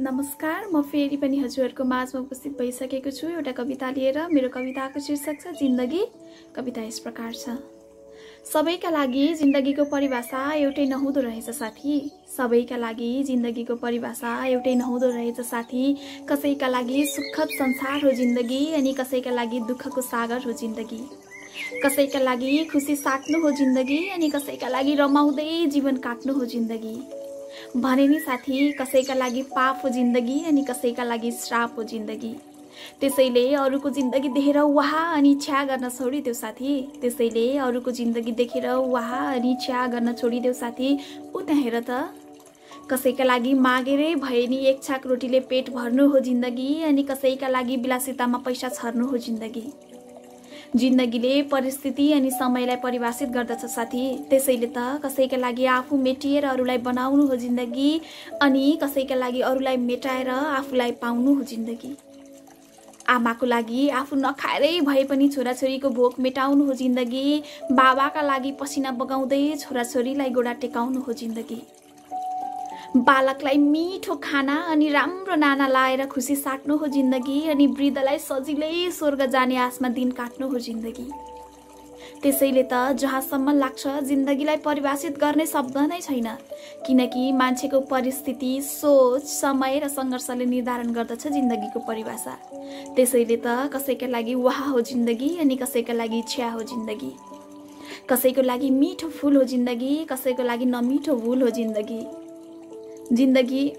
नमस्कार म फेरि पनि हजुरहरूको माझमा उपस्थित भइसकेको छु। एउटा कविता लिएर मेरो कविताको शीर्षक छ जिन्दगी। कविता यस प्रकार छ। सबैका लागि जिन्दगीको परिभाषा एउटै नहुँदो रहेछ साथी। सबैका लागि जिन्दगीको परिभाषा एउटै नहुँदो रहेछ साथी। कसैका लागि सुखद संसार हो जिन्दगी अनि कसैका लागि दुःखको सागर हो जिन्दगी। कसैका लागि खुसी साट्नु हो जिन्दगी अनि कसैका लागि रमाउँदै जीवन काट्नु हो जिन्दगी। भने नि साथी कसैका लागि पाप हो जिन्दगी अनि कसैका लागि श्राप हो जिन्दगी। त्यसैले अरूको जिन्दगी देखेर वाह अनि छ्या गर्न छोडिदेऊ साथी। त्यसैले अरूको जिन्दगी देखेर वाह अनि छ्या गर्न छोडिदेऊ साथी। ऊ त्यहाँ हेर त। कसैका लागि मागेरै भए नि एक छाक रोटीले पेट भर्नु हो जिन्दगी अनि कसैका लागि विलासितामा पैसा छर्नु हो जिन्दगी। जिन्दगीले परिस्थिति अनि समयलाई परिभाषित गर्दछ साथी। त्यसैले त कसैका लागि आफू मेटिएर अरूलाई बनाउनु हो जिन्दगी अनि कसैका लागि अरूलाई मेटाएर आफूलाई पाउनु हो जिन्दगी। आमाको लागि आफू नखाएरै भए पनि छोराछोरीको भोक मेटाउनु हो जिन्दगी। बाबाका लागि पसिना बगाउँदै छोराछोरीलाई गोडा टेकाउनु हो जिन्दगी। बालकलाई मिठो खाना अनि राम्रो नाना लाएर खुसी साट्नु हो जिन्दगी अनि वृद्धलाई सजिलै स्वर्ग जाने आसमा दिन काट्नु हो जिन्दगी। त्यसैले त जहाँसम्म लाग्छ जिन्दगीलाई परिभाषित गर्ने शब्द नै छैन। किनकि मान्छेको परिस्थिति सोच समय र सङ्घर्षले निर्धारण गर्दछ जिन्दगीको परिभाषा। त्यसैले त कसैका लागि वाह हो जिन्दगी अनि कसैका लागि छ्या हो जिन्दगी। कसैको लागि मिठो फुल हो जिन्दगी कसैको लागि नमिठो भुल हो जिन्दगी। जिन्दगी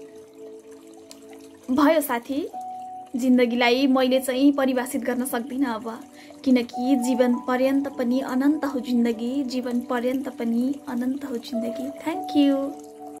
भयो साथी। जिन्दगीलाई मैले चाहिँ परिभाषित गर्न सक्दिनँ अब। किनकि जीवन पर्यन्त पनि अनन्त हो जिन्दगी। जीवन पर्यन्त पनि अनन्त हो जिन्दगी। Thank you